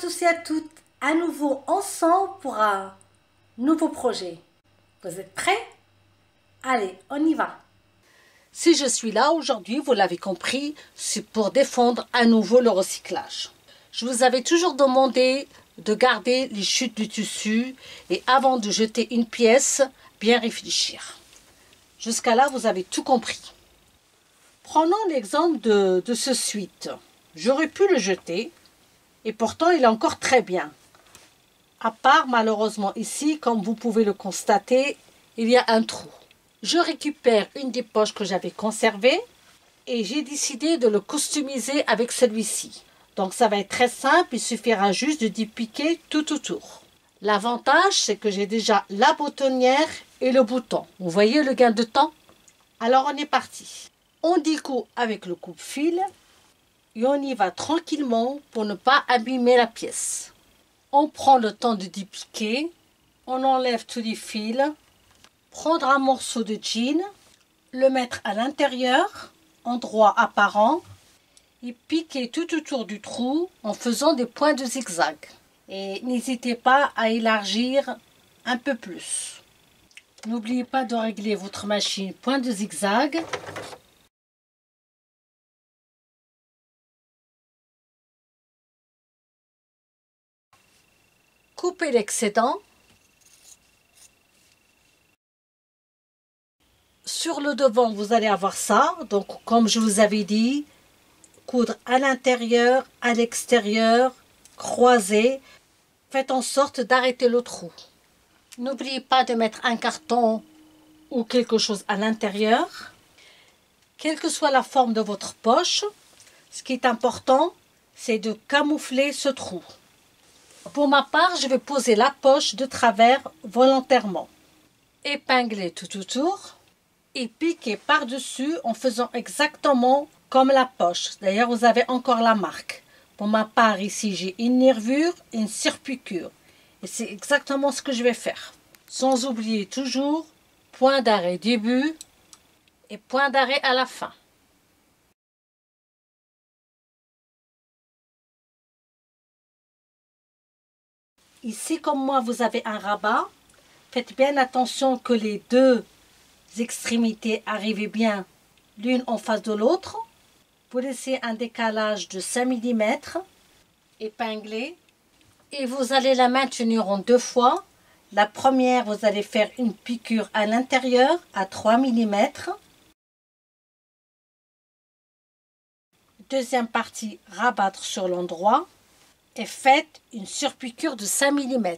tous et à toutes, à nouveau ensemble pour un nouveau projet. Vous êtes prêts? Allez, on y va. Si je suis là aujourd'hui, vous l'avez compris, c'est pour défendre à nouveau le recyclage. Je vous avais toujours demandé de garder les chutes du tissu et avant de jeter une pièce, bien réfléchir. Jusqu'à là, vous avez tout compris. Prenons l'exemple de, de ce suite. J'aurais pu le jeter, et pourtant il est encore très bien. À part malheureusement ici, comme vous pouvez le constater, il y a un trou. Je récupère une des poches que j'avais conservées et j'ai décidé de le customiser avec celui-ci. Donc ça va être très simple, il suffira juste de dépiquer tout autour. L'avantage, c'est que j'ai déjà la boutonnière et le bouton. Vous voyez le gain de temps? Alors on est parti. On découpe avec le coupe-fil et on y va tranquillement pour ne pas abîmer la pièce. On prend le temps de dépiquer, on enlève tous les fils, prendre un morceau de jean, le mettre à l'intérieur, endroit apparent, et piquer tout autour du trou en faisant des points de zigzag. Et n'hésitez pas à élargir un peu plus. N'oubliez pas de régler votre machine point de zigzag L'excédent. Sur le devant, vous allez avoir ça. Donc, comme je vous avais dit, coudre à l'intérieur, à l'extérieur, croiser. Faites en sorte d'arrêter le trou. N'oubliez pas de mettre un carton ou quelque chose à l'intérieur. Quelle que soit la forme de votre poche, ce qui est important, c'est de camoufler ce trou. Pour ma part, je vais poser la poche de travers volontairement. Épingler tout autour et piquer par-dessus en faisant exactement comme la poche. D'ailleurs, vous avez encore la marque. Pour ma part, ici, j'ai une nervure et une surpiqûre. Et c'est exactement ce que je vais faire. Sans oublier toujours point d'arrêt début et point d'arrêt à la fin. Ici, comme moi, vous avez un rabat. Faites bien attention que les deux extrémités arrivent bien l'une en face de l'autre. Vous laissez un décalage de 5 mm, épinglé, et vous allez la maintenir en deux fois. La première, vous allez faire une piqûre à l'intérieur à 3 mm. Deuxième partie, rabattre sur l'endroit et faites une surpiqûre de 5 mm.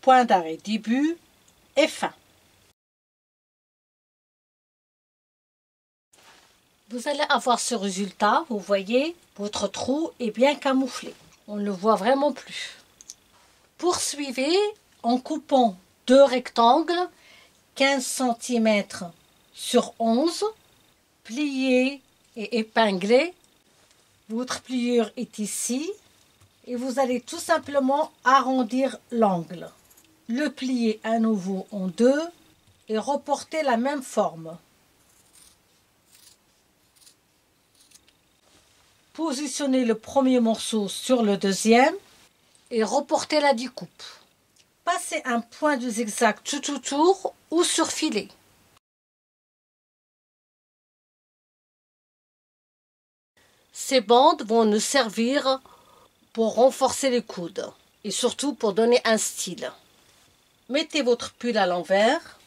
Point d'arrêt début et fin. Vous allez avoir ce résultat, vous voyez, votre trou est bien camouflé. On ne le voit vraiment plus. Poursuivez en coupant deux rectangles 15 cm sur 11, pliez et épinglez. Votre pliure est ici et vous allez tout simplement arrondir l'angle. Le plier à nouveau en deux et reporter la même forme. Positionnez le premier morceau sur le deuxième et reportez la découpe. Passez un point de zigzag tout autour ou surfiler. Ces bandes vont nous servir pour renforcer les coudes et surtout pour donner un style. Mettez votre pull à l'envers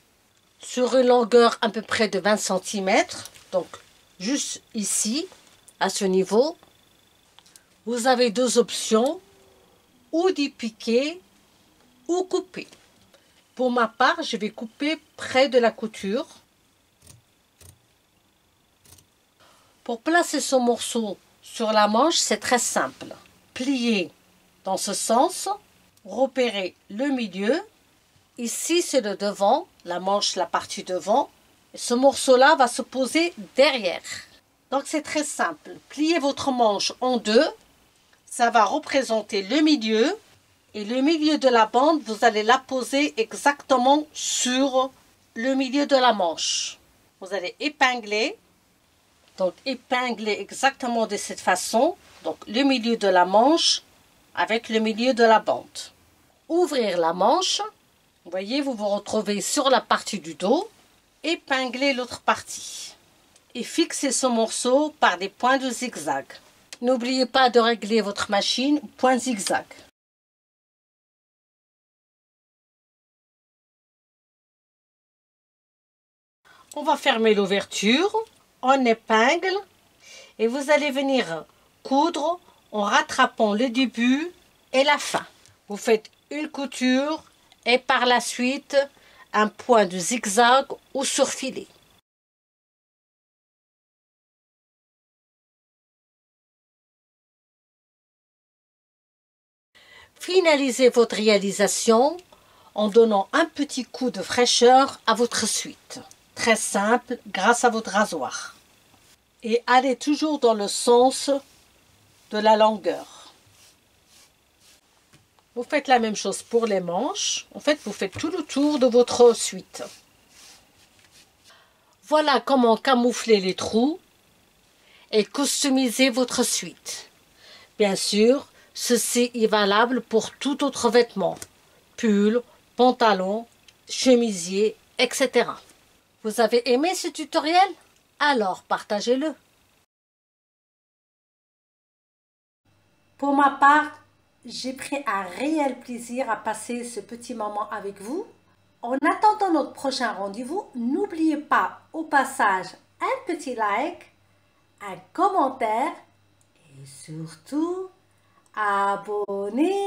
sur une longueur à peu près de 20 cm, donc juste ici, à ce niveau. Vous avez deux options, ou d'y piquer ou couper. Pour ma part, je vais couper près de la couture. Pour placer ce morceau sur la manche, c'est très simple plier dans ce sens, repérer le milieu. Ici, c'est le devant, la manche, la partie devant. Ce morceau-là va se poser derrière. Donc, c'est très simple. Pliez votre manche en deux. Ça va représenter le milieu. Et le milieu de la bande, vous allez la poser exactement sur le milieu de la manche. Vous allez épingler. Donc, épingler exactement de cette façon donc le milieu de la manche avec le milieu de la bande. Ouvrir la manche. Vous voyez, vous vous retrouvez sur la partie du dos. Épingler l'autre partie. Et fixer ce morceau par des points de zigzag. N'oubliez pas de régler votre machine point zigzag. On va fermer l'ouverture, on épingle et vous allez venir coudre en rattrapant le début et la fin. Vous faites une couture et par la suite un point de zigzag ou surfilé. Finalisez votre réalisation en donnant un petit coup de fraîcheur à votre suite. Très simple grâce à votre rasoir. Et allez toujours dans le sens de la longueur. Vous faites la même chose pour les manches. En fait, vous faites tout le tour de votre suite. Voilà comment camoufler les trous et customiser votre suite. Bien sûr, Ceci est valable pour tout autre vêtement, pull, pantalon, chemisier, etc. Vous avez aimé ce tutoriel? Alors partagez-le. Pour ma part, j'ai pris un réel plaisir à passer ce petit moment avec vous. En attendant notre prochain rendez-vous, n'oubliez pas au passage un petit like, un commentaire et surtout Abonnez-vous